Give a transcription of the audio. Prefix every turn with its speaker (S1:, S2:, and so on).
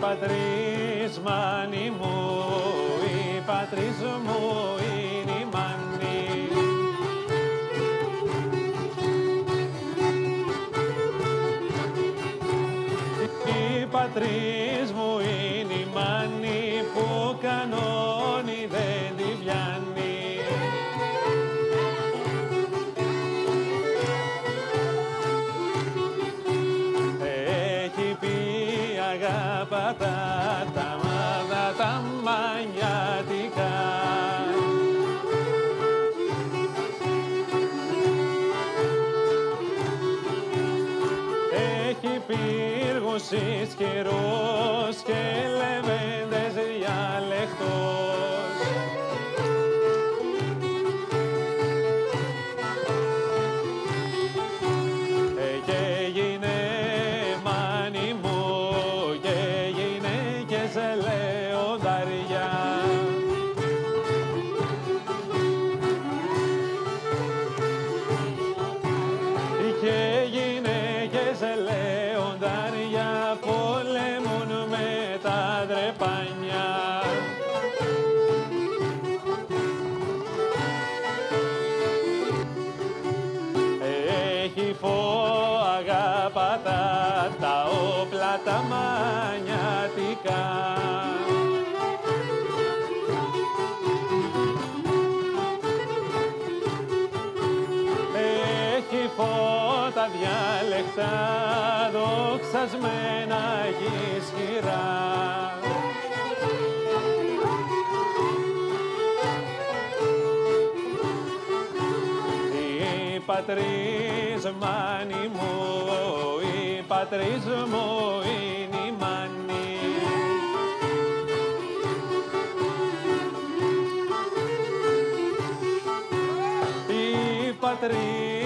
S1: πατρίς μάνη μου, η πατρίς μου είναι η μάνη. Η πατρίς μου είναι η μάνη που κανόνι αγαπατά τα μάδα τα μανιάτικα. Έχει πύργους ισχυρούς και λεβέντες σε λεονταριά. Και γυναίκες λέονταρια πολεμούν με τα δρεπάνια. Έχει φω αγαπατά τα όπλα τα μανιάτικα. Έχει φώτα διάλεκτα δοξασμένα και ισχυρά. Πατρίς μάνη μου, η πατρίς μου είναι η μάνη. Η πατρίς